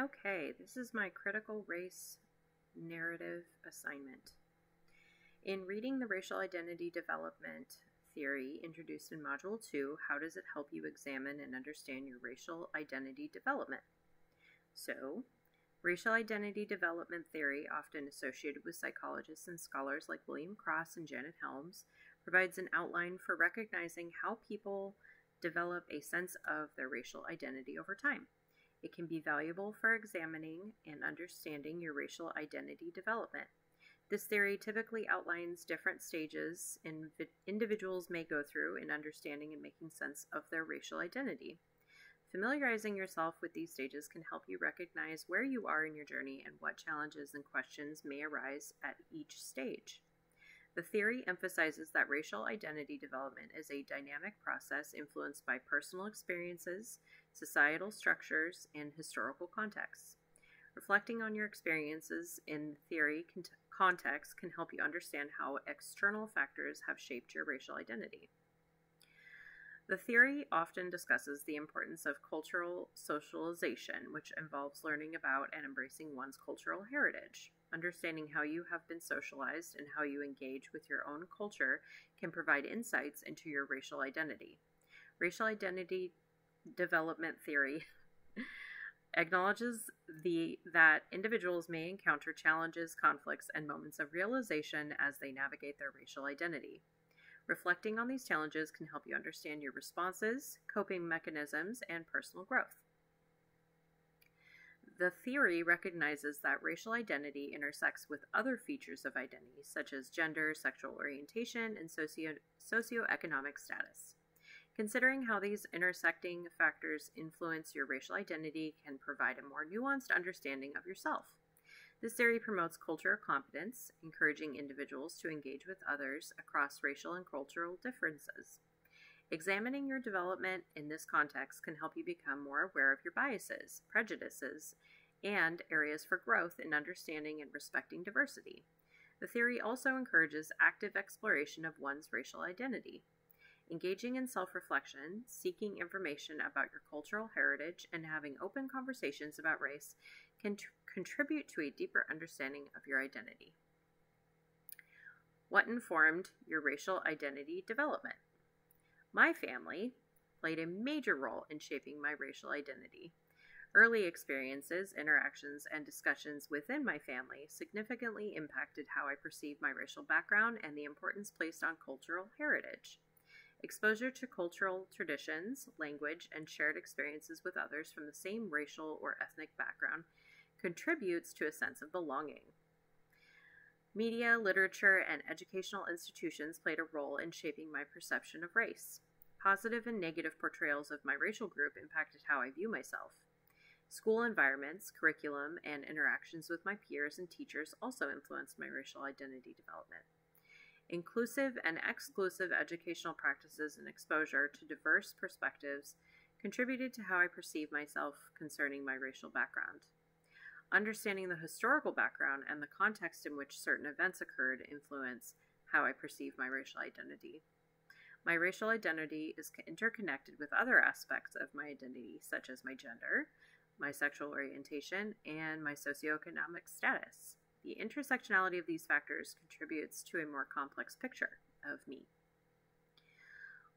Okay, this is my critical race narrative assignment. In reading the racial identity development theory introduced in Module 2, how does it help you examine and understand your racial identity development? So, racial identity development theory, often associated with psychologists and scholars like William Cross and Janet Helms, provides an outline for recognizing how people develop a sense of their racial identity over time. It can be valuable for examining and understanding your racial identity development. This theory typically outlines different stages individuals may go through in understanding and making sense of their racial identity. Familiarizing yourself with these stages can help you recognize where you are in your journey and what challenges and questions may arise at each stage. The theory emphasizes that racial identity development is a dynamic process influenced by personal experiences, societal structures, and historical contexts. Reflecting on your experiences in theory context can help you understand how external factors have shaped your racial identity. The theory often discusses the importance of cultural socialization, which involves learning about and embracing one's cultural heritage. Understanding how you have been socialized and how you engage with your own culture can provide insights into your racial identity. Racial identity development theory acknowledges the that individuals may encounter challenges, conflicts, and moments of realization as they navigate their racial identity. Reflecting on these challenges can help you understand your responses, coping mechanisms, and personal growth. The theory recognizes that racial identity intersects with other features of identity, such as gender, sexual orientation, and socio- socioeconomic status. Considering how these intersecting factors influence your racial identity can provide a more nuanced understanding of yourself. This theory promotes cultural competence, encouraging individuals to engage with others across racial and cultural differences. Examining your development in this context can help you become more aware of your biases, prejudices, and areas for growth in understanding and respecting diversity. The theory also encourages active exploration of one's racial identity. Engaging in self reflection, seeking information about your cultural heritage, and having open conversations about race can contribute to a deeper understanding of your identity. What informed your racial identity development? My family played a major role in shaping my racial identity. Early experiences, interactions, and discussions within my family significantly impacted how I perceive my racial background and the importance placed on cultural heritage. Exposure to cultural traditions, language, and shared experiences with others from the same racial or ethnic background contributes to a sense of belonging. Media, literature, and educational institutions played a role in shaping my perception of race. Positive and negative portrayals of my racial group impacted how I view myself. School environments, curriculum, and interactions with my peers and teachers also influenced my racial identity development. Inclusive and exclusive educational practices and exposure to diverse perspectives contributed to how I perceive myself concerning my racial background. Understanding the historical background and the context in which certain events occurred influence how I perceive my racial identity. My racial identity is interconnected with other aspects of my identity, such as my gender, my sexual orientation, and my socioeconomic status. The intersectionality of these factors contributes to a more complex picture of me.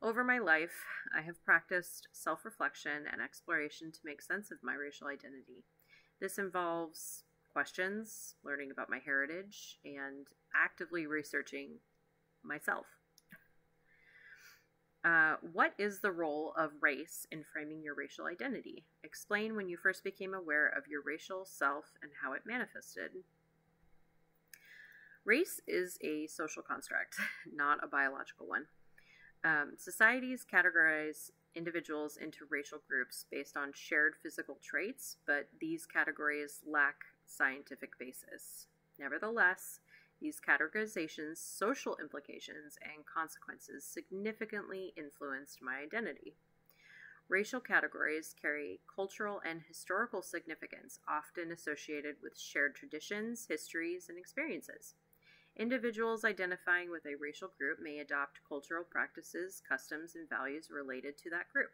Over my life, I have practiced self reflection and exploration to make sense of my racial identity. This involves questions, learning about my heritage, and actively researching myself. Uh, what is the role of race in framing your racial identity? Explain when you first became aware of your racial self and how it manifested. Race is a social construct, not a biological one. Um, societies categorize individuals into racial groups based on shared physical traits, but these categories lack scientific basis. Nevertheless, these categorizations' social implications and consequences significantly influenced my identity. Racial categories carry cultural and historical significance, often associated with shared traditions, histories, and experiences. Individuals identifying with a racial group may adopt cultural practices, customs, and values related to that group.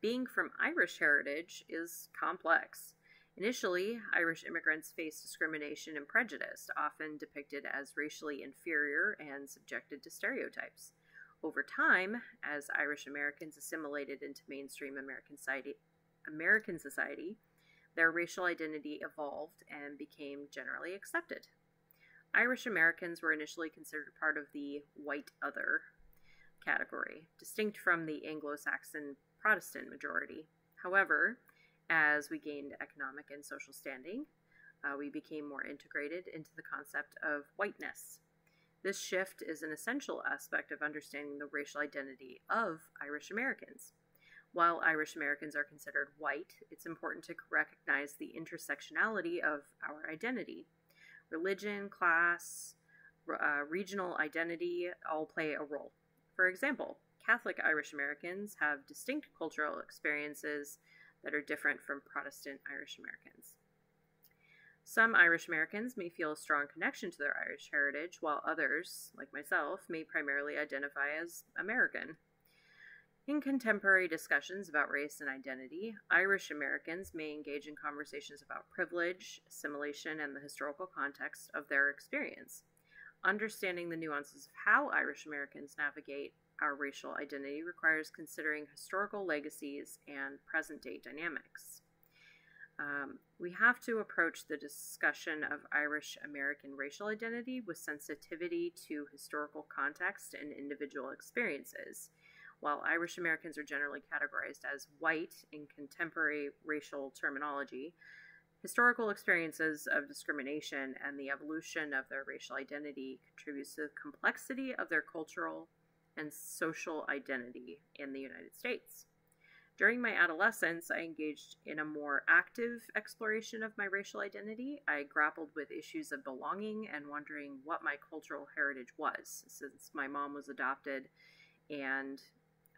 Being from Irish heritage is complex. Initially, Irish immigrants faced discrimination and prejudice, often depicted as racially inferior and subjected to stereotypes. Over time, as Irish Americans assimilated into mainstream American society, American society, their racial identity evolved and became generally accepted. Irish Americans were initially considered part of the white other category, distinct from the Anglo Saxon Protestant majority. However, as we gained economic and social standing, uh, we became more integrated into the concept of whiteness. This shift is an essential aspect of understanding the racial identity of Irish Americans. While Irish Americans are considered white, it's important to recognize the intersectionality of our identity. Religion, class, uh, regional identity all play a role. For example, Catholic Irish Americans have distinct cultural experiences that are different from Protestant Irish Americans. Some Irish Americans may feel a strong connection to their Irish heritage, while others, like myself, may primarily identify as American. In contemporary discussions about race and identity, Irish Americans may engage in conversations about privilege, assimilation, and the historical context of their experience. Understanding the nuances of how Irish Americans navigate our racial identity requires considering historical legacies and present day dynamics. Um, we have to approach the discussion of Irish American racial identity with sensitivity to historical context and individual experiences. While Irish Americans are generally categorized as white in contemporary racial terminology, historical experiences of discrimination and the evolution of their racial identity contributes to the complexity of their cultural and social identity in the United States. During my adolescence, I engaged in a more active exploration of my racial identity. I grappled with issues of belonging and wondering what my cultural heritage was, since my mom was adopted and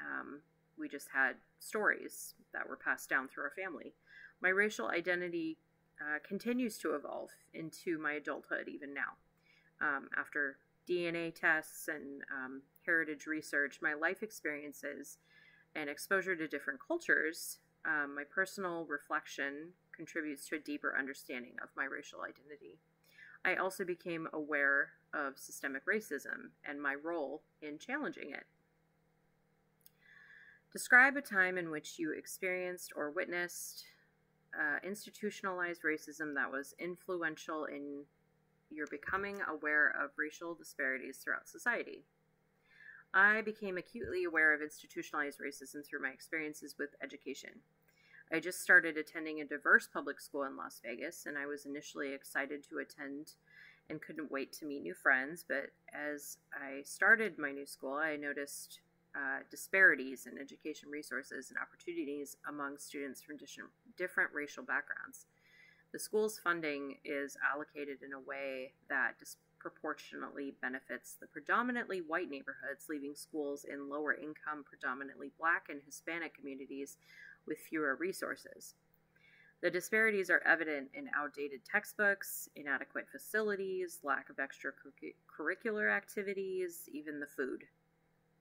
um, we just had stories that were passed down through our family. My racial identity uh, continues to evolve into my adulthood even now. Um, after DNA tests and um, heritage research, my life experiences, and exposure to different cultures, um, my personal reflection contributes to a deeper understanding of my racial identity. I also became aware of systemic racism and my role in challenging it. Describe a time in which you experienced or witnessed uh, institutionalized racism that was influential in your becoming aware of racial disparities throughout society. I became acutely aware of institutionalized racism through my experiences with education. I just started attending a diverse public school in Las Vegas, and I was initially excited to attend and couldn't wait to meet new friends. But as I started my new school, I noticed uh, disparities in education resources and opportunities among students from different, different racial backgrounds. The school's funding is allocated in a way that disproportionately benefits the predominantly white neighborhoods, leaving schools in lower income, predominantly black and Hispanic communities with fewer resources. The disparities are evident in outdated textbooks, inadequate facilities, lack of extracurricular activities, even the food.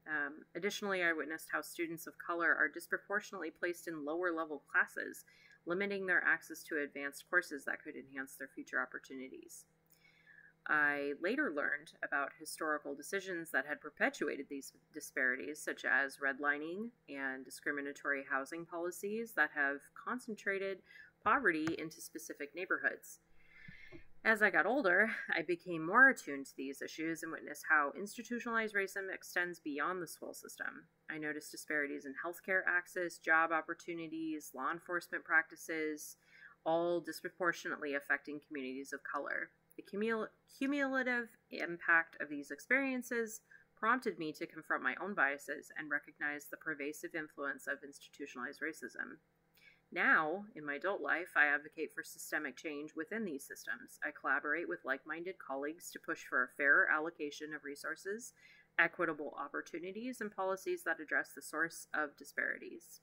Um, additionally, I witnessed how students of color are disproportionately placed in lower level classes, limiting their access to advanced courses that could enhance their future opportunities. I later learned about historical decisions that had perpetuated these disparities, such as redlining and discriminatory housing policies that have concentrated poverty into specific neighborhoods. As I got older, I became more attuned to these issues and witnessed how institutionalized racism extends beyond the school system. I noticed disparities in healthcare access, job opportunities, law enforcement practices, all disproportionately affecting communities of color. The cumul- cumulative impact of these experiences prompted me to confront my own biases and recognize the pervasive influence of institutionalized racism. Now, in my adult life, I advocate for systemic change within these systems. I collaborate with like minded colleagues to push for a fairer allocation of resources, equitable opportunities, and policies that address the source of disparities.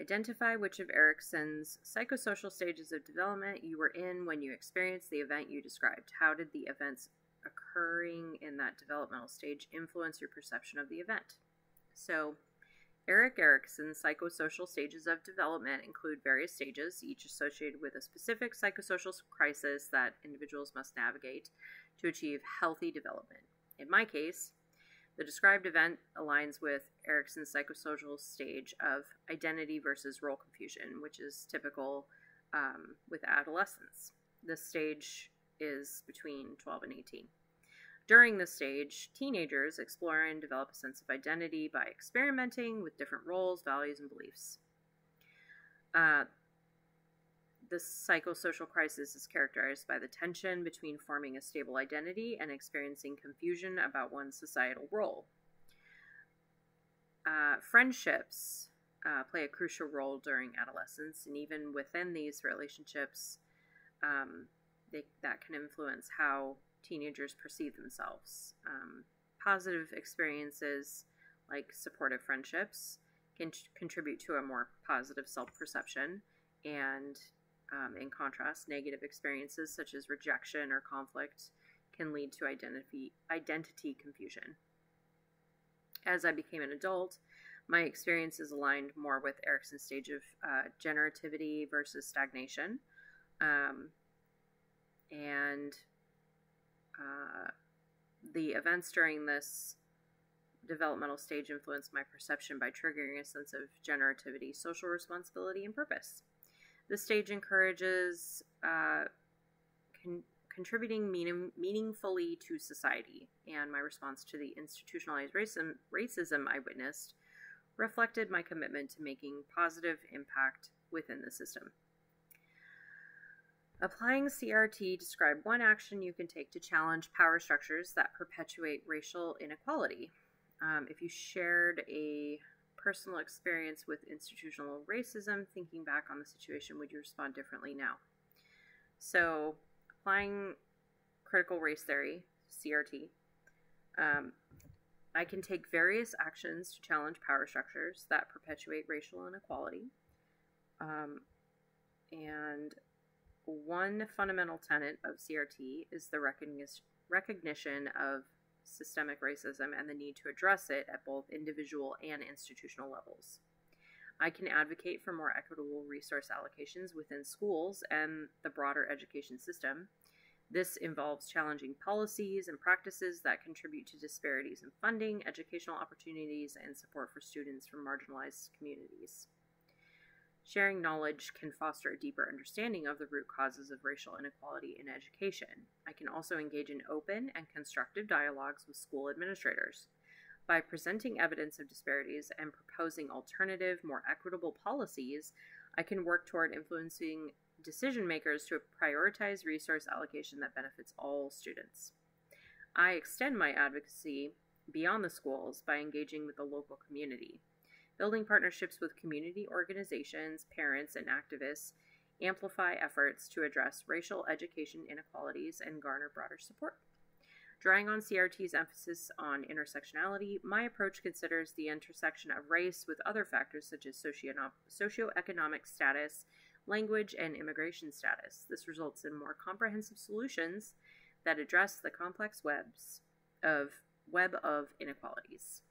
Identify which of Erikson's psychosocial stages of development you were in when you experienced the event you described. How did the events occurring in that developmental stage influence your perception of the event? So, Erik Erikson's psychosocial stages of development include various stages, each associated with a specific psychosocial crisis that individuals must navigate to achieve healthy development. In my case, the described event aligns with Erikson's psychosocial stage of identity versus role confusion, which is typical um, with adolescence. This stage is between 12 and 18. During this stage, teenagers explore and develop a sense of identity by experimenting with different roles, values, and beliefs. Uh, the psychosocial crisis is characterized by the tension between forming a stable identity and experiencing confusion about one's societal role. Uh, friendships uh, play a crucial role during adolescence, and even within these relationships, um, they, that can influence how teenagers perceive themselves. Um, positive experiences like supportive friendships can contribute to a more positive self perception, and um, in contrast, negative experiences such as rejection or conflict can lead to identity, identity confusion. As I became an adult, my experiences aligned more with Erikson's stage of uh, generativity versus stagnation. Um, and uh, the events during this developmental stage influenced my perception by triggering a sense of generativity, social responsibility, and purpose. This stage encourages uh, con- contributing meaning- meaningfully to society, and my response to the institutionalized racism, racism I witnessed reflected my commitment to making positive impact within the system. Applying CRT describe one action you can take to challenge power structures that perpetuate racial inequality. Um, if you shared a personal experience with institutional racism, thinking back on the situation, would you respond differently now? So, applying critical race theory, CRT, um, I can take various actions to challenge power structures that perpetuate racial inequality. Um, and one fundamental tenet of CRT is the recognition of systemic racism and the need to address it at both individual and institutional levels. I can advocate for more equitable resource allocations within schools and the broader education system. This involves challenging policies and practices that contribute to disparities in funding, educational opportunities, and support for students from marginalized communities. Sharing knowledge can foster a deeper understanding of the root causes of racial inequality in education. I can also engage in open and constructive dialogues with school administrators. By presenting evidence of disparities and proposing alternative, more equitable policies, I can work toward influencing decision makers to prioritize resource allocation that benefits all students. I extend my advocacy beyond the schools by engaging with the local community. Building partnerships with community organizations, parents, and activists amplify efforts to address racial education inequalities and garner broader support. Drawing on CRT's emphasis on intersectionality, my approach considers the intersection of race with other factors such as socioeconomic status, language, and immigration status. This results in more comprehensive solutions that address the complex webs of web of inequalities.